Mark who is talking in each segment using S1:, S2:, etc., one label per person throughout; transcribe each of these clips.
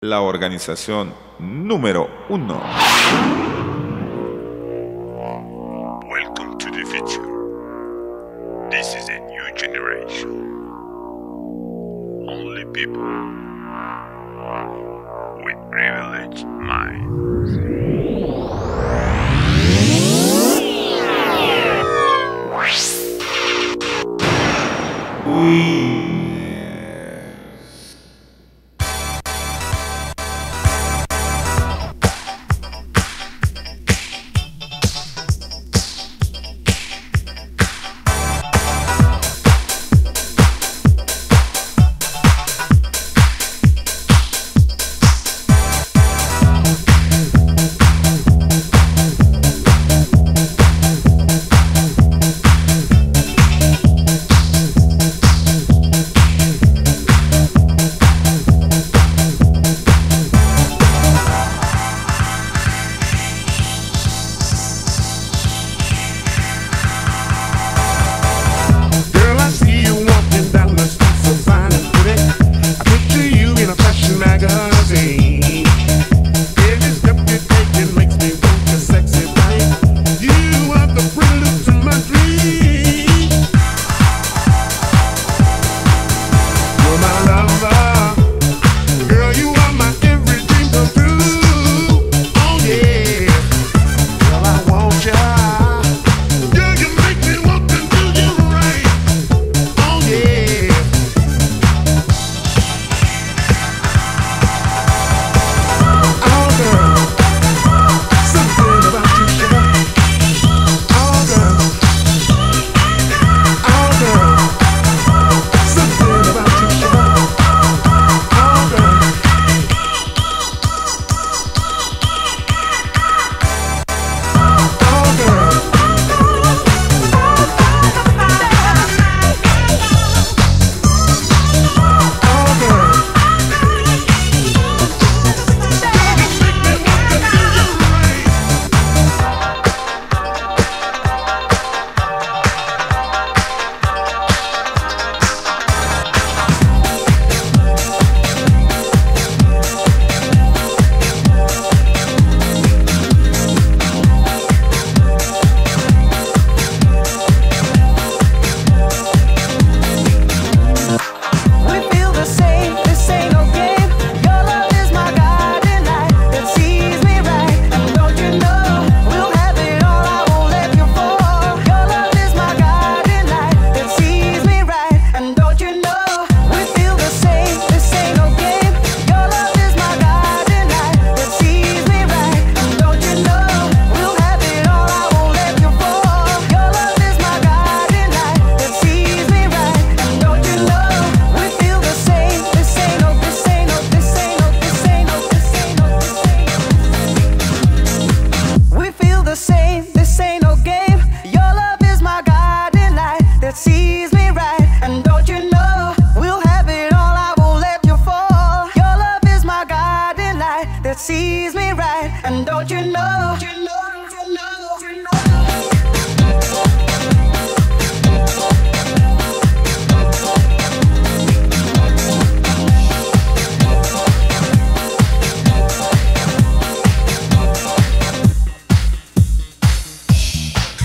S1: la organización número uno.
S2: Welcome to the future. This is a new generation. Only people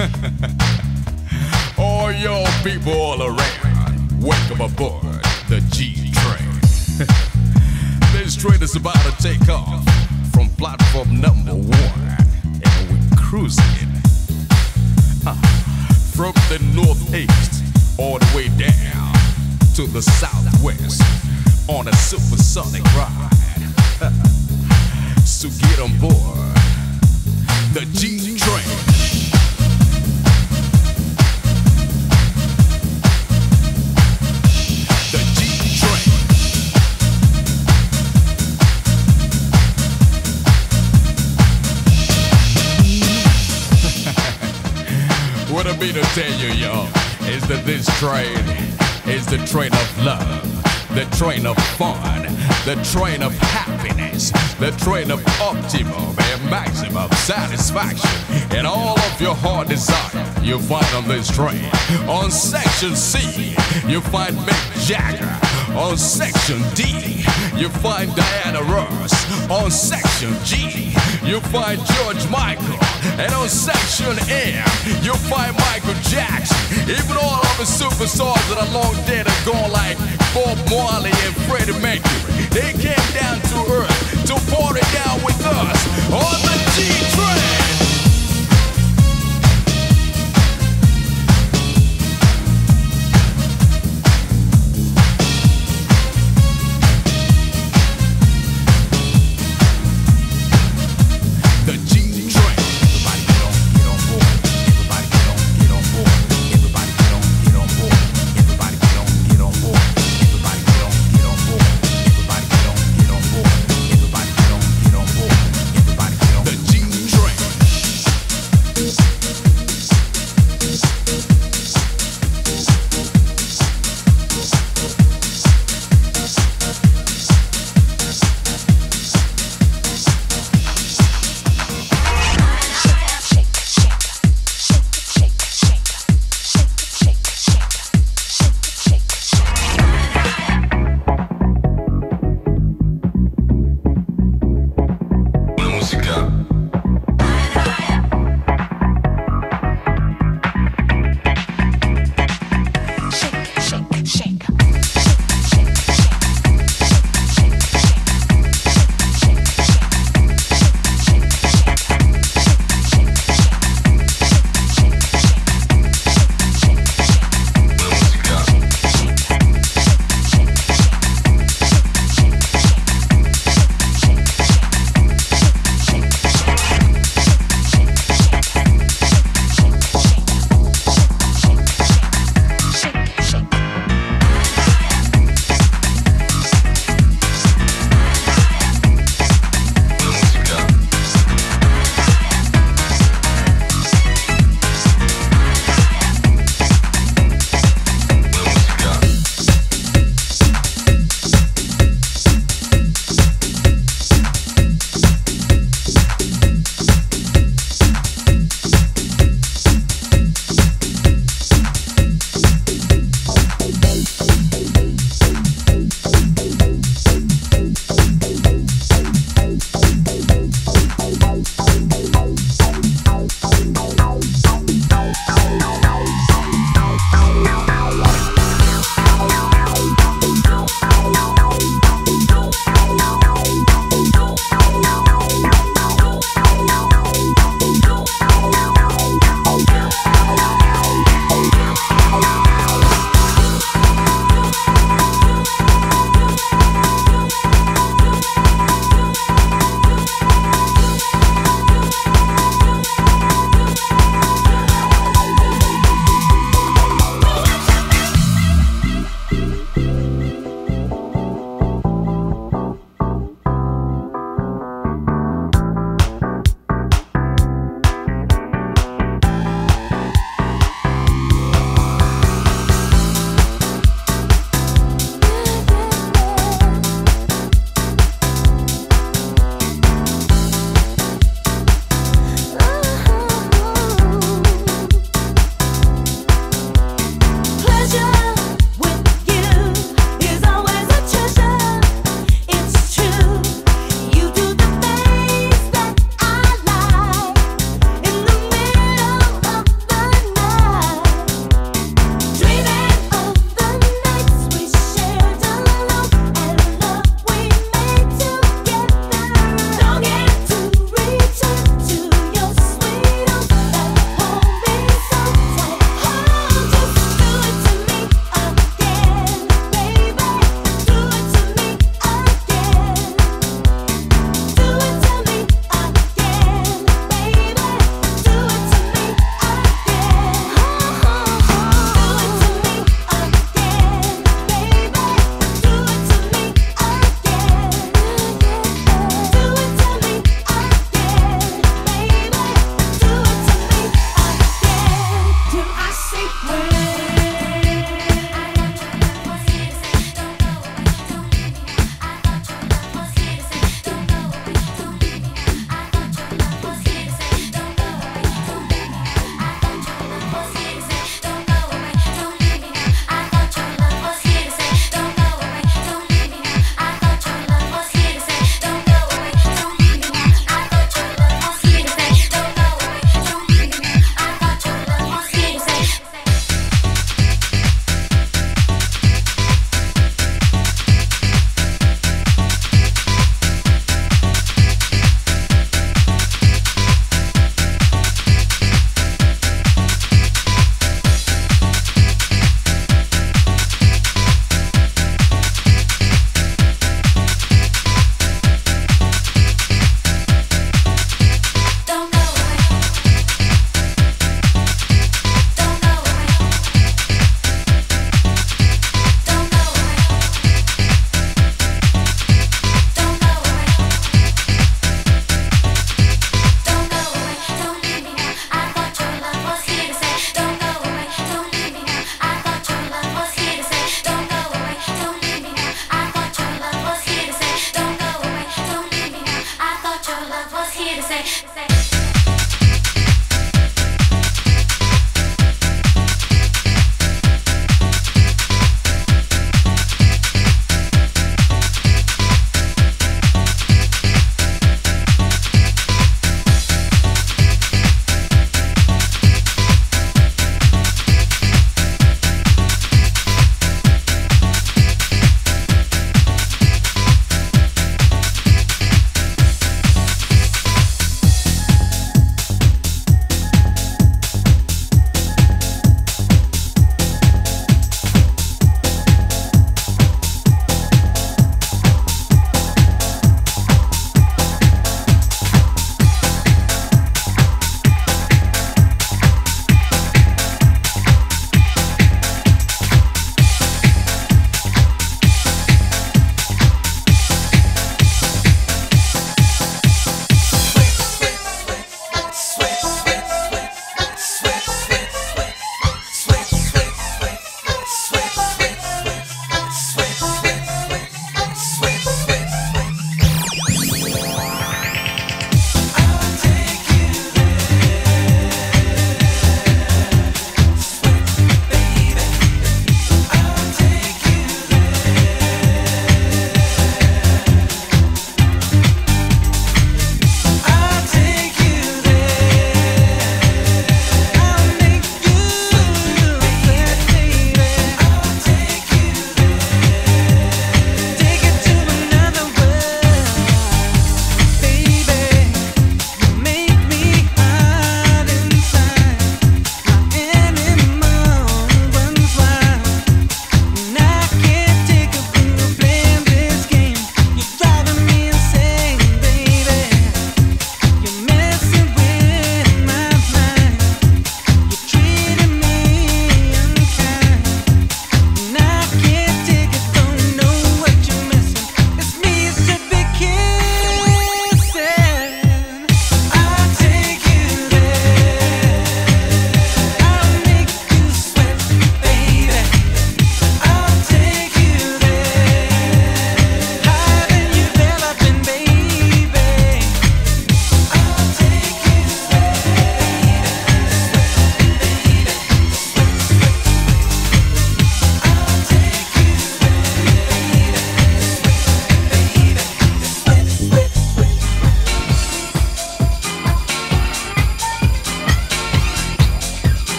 S3: All
S4: y'all people all around, welcome aboard the G train. this train is about to take off from platform number one, and we're cruising uh, from the northeast all the way down to the southwest on a supersonic ride. so get on board the G train. Train is the train of love, the train of fun, the train of happiness, the train of optimum and maximum satisfaction, and all of your heart desire you find on this train. On section C, you find Mick Jagger. On section D, you find Diana Ross. On section G, you find George Michael. And on section M, you find Michael Jackson. Even all of the superstars that are long dead and gone like Bob Marley and Freddie Mercury. They came down to earth to party down with us on the G